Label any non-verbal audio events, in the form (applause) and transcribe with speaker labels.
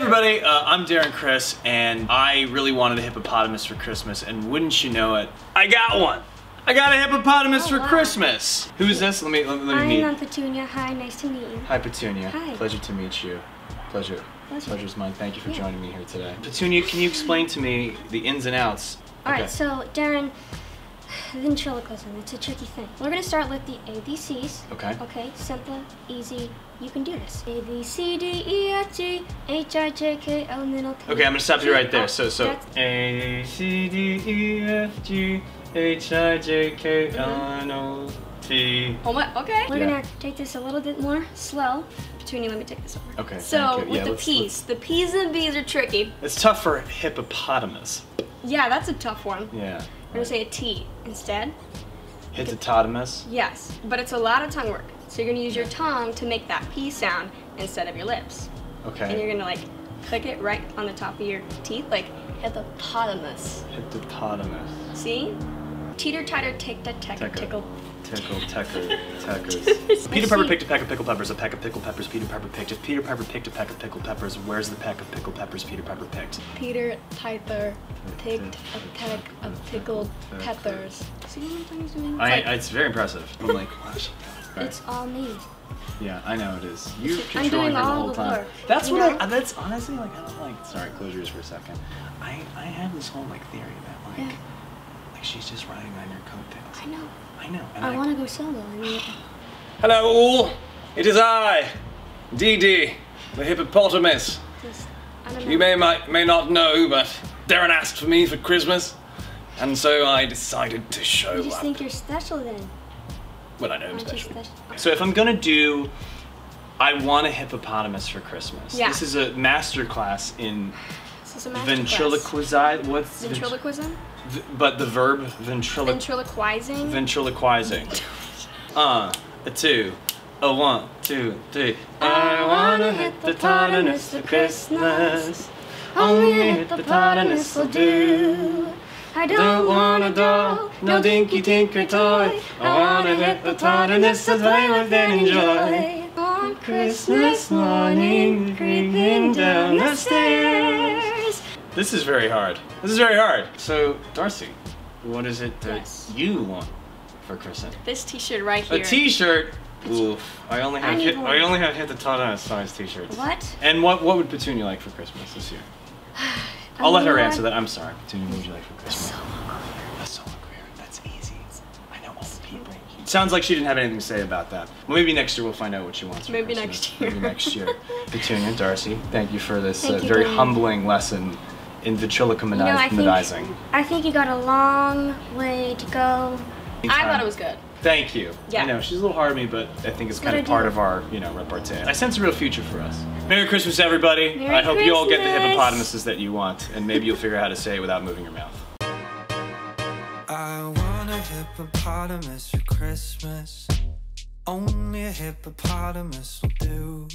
Speaker 1: everybody, uh, I'm Darren Criss, and I really wanted a hippopotamus for Christmas, and wouldn't you know it, I got one! I got a hippopotamus
Speaker 2: Oh,
Speaker 1: for
Speaker 2: wow.
Speaker 1: Christmas! Who's this? Let me, let, me- let me
Speaker 2: Hi,
Speaker 1: meet.
Speaker 2: I'm Petunia. Hi, nice to meet you.
Speaker 1: Hi, Petunia.
Speaker 2: Hi.
Speaker 1: Pleasure to meet you. Pleasure.
Speaker 2: Pleasure.
Speaker 1: Pleasure's mine. Thank you for
Speaker 2: Yeah.
Speaker 1: joining me here today. Petunia, can you explain to me the ins and outs?
Speaker 2: All right,
Speaker 1: Okay.
Speaker 2: so Darren, ventriloquism, it's a tricky thing. We're gonna start with the ABCs.
Speaker 1: Okay.
Speaker 2: Okay, simple, easy, you can do this. A, B, C, D, E, F, G, H, I, J, K, L.
Speaker 1: Okay, I'm gonna stop you right there. So, so
Speaker 2: that's-
Speaker 1: A C D E F G H I J K L N O T.
Speaker 3: Oh my, okay.
Speaker 2: We're gonna take this a little bit more slow. Petunia, let me take this over.
Speaker 1: Okay.
Speaker 3: So with the
Speaker 1: let's-
Speaker 3: P's, the P's and B's are tricky.
Speaker 1: It's tough for hippopotamus.
Speaker 3: Yeah, that's a tough one.
Speaker 1: Yeah.
Speaker 3: We're gonna say a T instead.
Speaker 1: It's Hippopotamus.
Speaker 3: Yes, but it's a lot of tongue work. So you're gonna use your tongue to make that P sound instead of your lips.
Speaker 1: Okay.
Speaker 3: And you're gonna like click it right on the top of your teeth, like hippopotamus.
Speaker 1: Hippopotamus.
Speaker 3: See? Teeter totter, tick the tick
Speaker 1: Tecker.
Speaker 3: tickle.
Speaker 1: Tickle, tecker, teckers. Peter Pepper
Speaker 2: see.
Speaker 1: picked a peck of pickled peppers, a peck of pickled peppers. Peter Pepper picked. If Peter Pepper picked a peck of pickled peppers, where's the peck of pickled peppers Peter Pepper picked?
Speaker 3: Peter Piper picked a peck of pickled peppers.
Speaker 2: See what I'm is doing?
Speaker 1: I,
Speaker 3: like-
Speaker 1: I- it's very impressive. I'm like, watch. Right.
Speaker 2: It's all me.
Speaker 1: Yeah, I know it is. You
Speaker 2: I'm
Speaker 1: controlling
Speaker 2: doing
Speaker 1: her the
Speaker 2: all
Speaker 1: whole
Speaker 2: the
Speaker 1: time.
Speaker 2: work,
Speaker 1: That's
Speaker 2: you
Speaker 1: what
Speaker 2: know?
Speaker 1: I. That's honestly like I don't like. Sorry, close yours for a second. I I have this whole like theory that like
Speaker 2: Yeah.
Speaker 1: like she's just riding on your coattails.
Speaker 2: I know.
Speaker 1: I know. And
Speaker 2: I want to go solo. I mean,
Speaker 1: Hello, it is I, Dee Dee, the hippopotamus.
Speaker 2: just, I don't know.
Speaker 1: You may might, may not know, but Darren asked for me for Christmas, and so I decided to show
Speaker 2: You just
Speaker 1: up.
Speaker 2: think you're special then.
Speaker 1: Well, I know I'm
Speaker 2: Aren't you
Speaker 1: special.
Speaker 2: special?
Speaker 1: So if I'm gonna do, I want a hippopotamus for Christmas.
Speaker 3: Yeah.
Speaker 1: This is a master class in
Speaker 3: This is a master
Speaker 1: ventriloquizi. What's ventri-
Speaker 3: Ventriloquism?
Speaker 1: v- but the verb ventrilo-
Speaker 3: Ventriloquizing?
Speaker 1: ventriloquizing. (laughs) Uh, a two, a one, two, three. I want a hippopotamus for Christmas. Only hit a hippopotamus will do.
Speaker 2: I
Speaker 1: Don't want a doll, no dinky tinker toy. I wanna a hippopotamus to play with and enjoy.
Speaker 2: On
Speaker 1: Christmas morning, creeping the. This is very hard. This is very hard. So, Darci, what is it that
Speaker 3: Yes.
Speaker 1: you want for Christmas?
Speaker 3: This t-shirt right
Speaker 1: A
Speaker 3: here.
Speaker 1: T-shirt. Oof. I only have
Speaker 2: need
Speaker 1: hit,
Speaker 2: one.
Speaker 1: I only have hit the Tana size T-shirts.
Speaker 2: What?
Speaker 1: And what what would Petunia like for Christmas this year?
Speaker 2: I (sighs)
Speaker 1: I'll let her
Speaker 2: what?
Speaker 1: answer that. I'm sorry. Petunia, what would you like for Christmas?
Speaker 2: So
Speaker 1: A solo career. That's easy. I know old people. Sounds like she didn't have anything to say about that. Well, maybe next year we'll find out what she wants. For
Speaker 3: Maybe
Speaker 1: Christmas.
Speaker 3: next year.
Speaker 1: Maybe next year. (laughs) Petunia, Darci, thank you for this uh,
Speaker 2: you,
Speaker 1: very
Speaker 2: Darren.
Speaker 1: humbling lesson in
Speaker 2: You know, I think. I think you got a long way to go.
Speaker 3: I thought it was good.
Speaker 1: Thank you.
Speaker 3: Yeah.
Speaker 1: I know she's a little hard on me, but I think it's
Speaker 2: Good
Speaker 1: kind of
Speaker 2: idea.
Speaker 1: part of our, you know, repartee. I sense a real future for us. Merry Christmas, everybody.
Speaker 2: Merry
Speaker 1: I hope you all get the hippopotamuses that you want, and maybe you'll figure out how to say it without moving your mouth.
Speaker 4: I want a hippopotamus for Christmas. Only a hippopotamus will do.